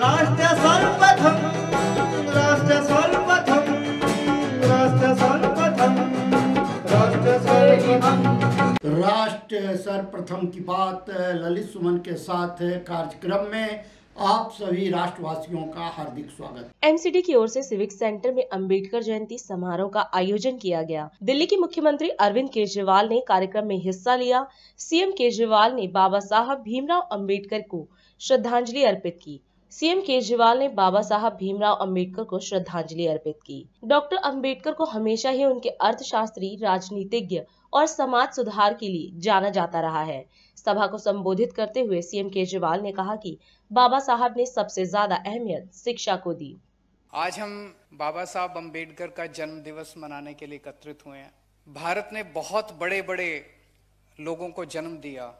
राष्ट्र सर्वप्रथम राष्ट्र सर्वप्रथम राष्ट्र सर्वप्रथम राष्ट्र सर्वप्रथम राष्ट्र सर्वप्रथम की बात ललित सुमन के साथ कार्यक्रम में आप सभी राष्ट्रवासियों का हार्दिक स्वागत। एमसीडी की ओर से सिविक सेंटर में अंबेडकर जयंती समारोह का आयोजन किया गया। दिल्ली के मुख्यमंत्री अरविंद केजरीवाल ने कार्यक्रम में हिस्सा लिया। सीएम केजरीवाल ने बाबा साहब भीमराव अंबेडकर को श्रद्धांजलि अर्पित की। सीएम केजरीवाल ने बाबा साहब भीमराव अंबेडकर को श्रद्धांजलि अर्पित की। डॉक्टर अंबेडकर को हमेशा ही उनके अर्थशास्त्री, राजनीतिज्ञ और समाज सुधार के लिए जाना जाता रहा है। सभा को संबोधित करते हुए सीएम केजरीवाल ने कहा कि बाबा साहब ने सबसे ज़्यादा अहमियत शिक्षा को दी। आज हम बाबा साहब अंबेडकर का जन्म दिवस मनाने के लिए एकत्रित हुए हैं। भारत ने बहुत बड़े बड़े लोगों को जन्म दिया,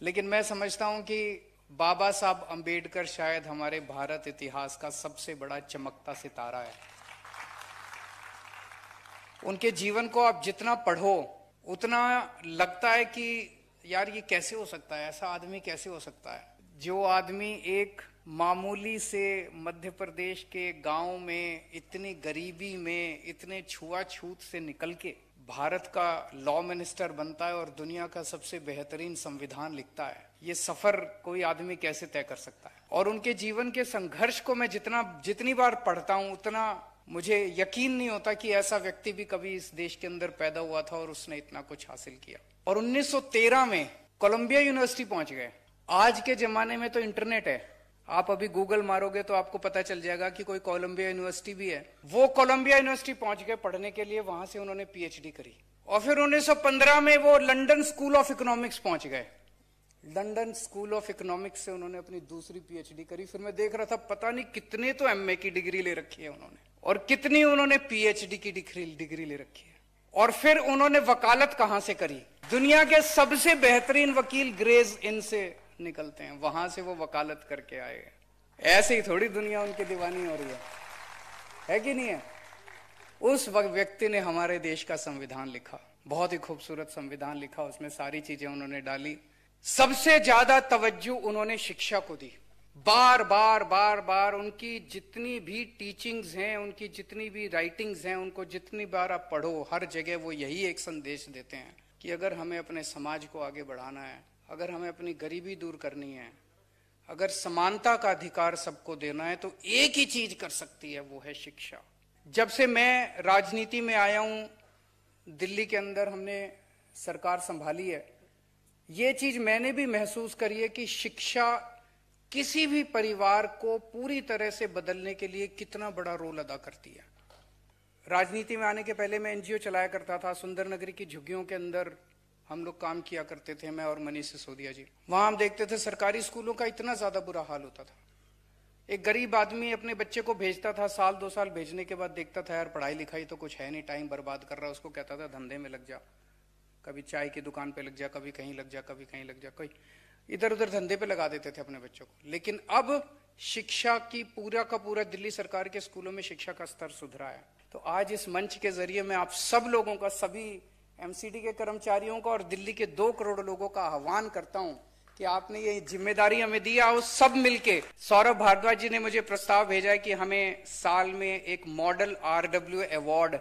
लेकिन मैं समझता हूँ कि बाबा साहब अंबेडकर शायद हमारे भारत इतिहास का सबसे बड़ा चमकता सितारा है। उनके जीवन को आप जितना पढ़ो, उतना लगता है कि यार ये कैसे हो सकता है? ऐसा आदमी कैसे हो सकता है? जो आदमी एक मामूली से मध्य प्रदेश के गाँव में, इतनी गरीबी में, इतने छुआछूत से निकल के भारत का लॉ मिनिस्टर बनता है और दुनिया का सबसे बेहतरीन संविधान लिखता है। ये सफ़र कोई आदमी कैसे तय कर सकता है? और उनके जीवन के संघर्ष को मैं जितना, जितनी बार पढ़ता हूँ, उतना मुझे यकीन नहीं होता कि ऐसा व्यक्ति भी कभी इस देश के अंदर पैदा हुआ था और उसने इतना कुछ हासिल किया। और 1913 में कोलंबिया यूनिवर्सिटी पहुँच गए। आज के जमाने में तो इंटरनेट है। आप अभी गूगल मारोगे तो आपको पता चल जाएगा कि कोई कोलंबिया यूनिवर्सिटी भी है। वो कोलंबिया यूनिवर्सिटी पहुँच गए पढ़ने के लिए, वहाँ से उन्होंने पीएचडी करी। और फिर 1915 में वो लंदन स्कूल ऑफ़ इकोनॉमिक्स पहुँच गए। लंदन स्कूल ऑफ़ इकोनॉमिक्स से उन्होंने अपनी दूसरी पीएचडी करी। फिर मैं देख रहा था, पता नहीं कितने तो एमए की डिग्री ले रखी है उन्होंने। और कितनी उन्होंने पीएचडी की डिग्री ले रखी है। और फिर उन्होंने वकालत कहाँ से करी? दुनिया के सबसे बेहतरीन वकील ग्रेज इन से निकलते हैं, वहाँ से वो वकालत करके आए ऐसे ही थोड़ी दुनिया उनकी दीवानी हो रही है। है कि नहीं है? उस व्यक्ति ने हमारे देश का संविधान लिखा। बहुत ही खूबसूरत संविधान लिखा, उसमें सारी चीज़ें उन्होंने डाली। सबसे ज़्यादा तवज्जो उन्होंने शिक्षा को दी। बार बार बार बार उनकी जितनी भी टीचिंग्स हैं, उनकी जितनी भी राइटिंग्स हैं, उनको जितनी बार आप पढ़ो, हर जगह वो यही एक संदेश देते हैं कि अगर हमें अपने समाज को आगे बढ़ाना है अगर हमें अपनी गरीबी दूर करनी है, अगर समानता का अधिकार सबको देना है तो एक ही चीज़ कर सकती है, वो है शिक्षा। जब से मैं राजनीति में आया हूँ, दिल्ली के अंदर हमने सरकार संभाली है, ये चीज़ मैंने भी महसूस करी है कि शिक्षा किसी भी परिवार को पूरी तरह से बदलने के लिए कितना बड़ा रोल अदा करती है। राजनीति में आने के पहले मैं एनजीओ चलाया करता था सुंदर नगरी की झुग्गियों के अंदर हम लोग काम किया करते थे, मैं और मनीष सिसोदिया जी। वहाँ हम देखते थे, सरकारी स्कूलों का इतना ज़्यादा बुरा हाल होता था। एक गरीब आदमी अपने बच्चे को भेजता था, साल दो साल भेजने के बाद देखता था, यार, पढ़ाई लिखाई तो कुछ है नहीं, टाइम बर्बाद कर रहा उसको कहता था, धंधे में लग जा। कभी चाय की दुकान पे लग जा, कभी कहीं लग जा, कभी कहीं लग जा, कोई इधर उधर धंधे पे लगा देते थे अपने बच्चों को। लेकिन अब शिक्षा की पूरा का पूरा दिल्ली सरकार के स्कूलों में शिक्षा का स्तर सुधरा है। तो आज इस मंच के ज़रिए मैं आप सब लोगों का, सभी एमसीडी के कर्मचारियों का और दिल्ली के दो करोड़ लोगों का आह्वान करता हूँ कि आपने ये ज़िम्मेदारी हमें दी, आओ सब मिलके। सौरभ भारद्वाज जी ने मुझे प्रस्ताव भेजा है कि हमें साल में एक मॉडल आरडब्ल्यू अवार्ड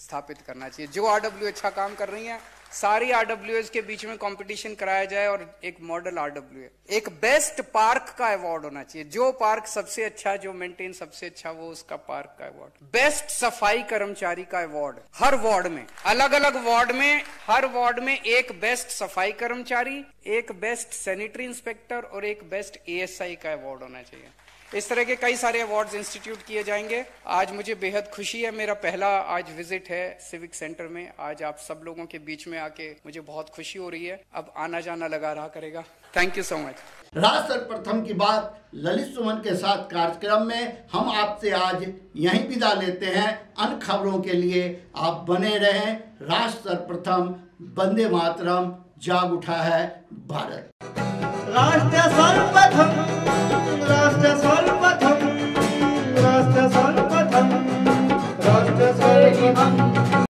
स्थापित करना चाहिए। जो आरडब्ल्यू अच्छा काम कर रही हैं, सारी आरडब्ल्यू के बीच में कंपटीशन कराया जाए और एक मॉडल आरडब्ल्यू एक बेस्ट पार्क का अवार्ड होना चाहिए। जो पार्क सबसे अच्छा जो मेंटेन सबसे अच्छा वो उसका पार्क का अवार्ड बेस्ट सफ़ाई कर्मचारी का अवार्ड हर वार्ड में अलग अलग वार्ड में, हर वार्ड में एक बेस्ट सफ़ाई कर्मचारी, एक बेस्ट सैनिटरी इंस्पेक्टर और एक बेस्ट एएसआई का अवार्ड होना चाहिए। इस तरह के कई सारे अवार्ड्स इंस्टीट्यूट किए जाएँगे। आज मुझे बेहद खुशी है मेरा पहला आज विज़िट है सिविक सेंटर में। आज आप सब लोगों के बीच में आके मुझे बहुत खुशी हो रही है। अब आना जाना लगा रहा करेगा। थैंक यू सो मच राष्ट्र प्रथम की बात ललित सुमन के साथ कार्यक्रम में हम आपसे आज यहीं विदा लेते हैं। अन्य खबरों के लिए आप बने रहें। राष्ट्र प्रथम वंदे मातरम जाग उठा है भारत। राष्ट्र सर्वप्रथम